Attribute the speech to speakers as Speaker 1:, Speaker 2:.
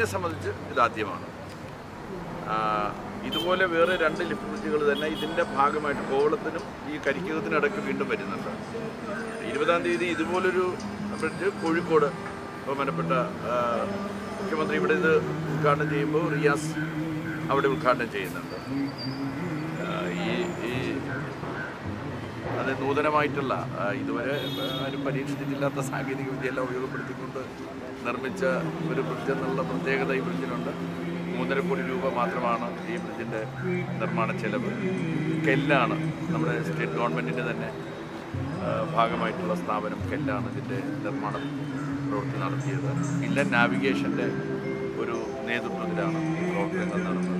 Speaker 1: സ്റ്റേറ്റിനെ സംബന്ധിച്ച് ഇതാദ്യമാണ് ഇതുപോലെ വേറെ രണ്ട് ലിഫ്റ്റ് ബ്രിഡ്ജുകൾ തന്നെ ഇതിന്റെ ഭാഗമായിട്ട് കോവളത്തിനും ഈ കരിക്കകത്തിനും ഇടയ്ക്ക് വീണ്ടും വരുന്നുണ്ട്. ഇരുപതാം തീയതി ഇതുപോലൊരു ബ്രിഡ്ജ് കോഴിക്കോട് ബഹുമാനപ്പെട്ട മുഖ്യമന്ത്രി ഇവിടെ ഇത് ഉദ്ഘാടനം ചെയ്യുമ്പോൾ റിയാസ് അവിടെ ഉദ്ഘാടനം ചെയ്യുന്നുണ്ട് ആ, ഈ ഈ അത് നൂതനമായിട്ടുള്ള ഇതുവരെ ആരും പരീക്ഷിച്ചിട്ടില്ലാത്ത സാങ്കേതിക വിദ്യയെല്ലാം ഉപയോഗപ്പെടുത്തിക്കൊണ്ട് നിർമ്മിച്ച ഒരു ബ്രിഡ്ജ് എന്നുള്ള പ്രത്യേകത ഈ ബ്രിഡ്ജിനുണ്ട് മൂന്നര കോടി രൂപ മാത്രമാണ് ഈ ബ്രിഡ്ജിന്റെ നിർമ്മാണ ചെലവ്. കെല്ലാണ് നമ്മുടെ സ്റ്റേറ്റ് ഗവൺമെന്റിന്റെ തന്നെ ഭാഗമായിട്ടുള്ള സ്ഥാപനം കെല്ലാണ് ഇതിന്റെ നിർമ്മാണം പ്രവൃത്തി നടത്തിയത്. ഇല്ല നാവിഗേഷന്റെ ഒരു നേതൃത്വത്തിലാണ് ഈ പ്രവർത്തനങ്ങൾ നടന്നത്